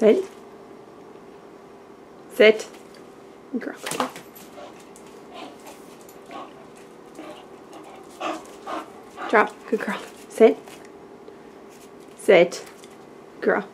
Sit. Sit. Girl. Drop. Good girl. Sit. Sit. Girl.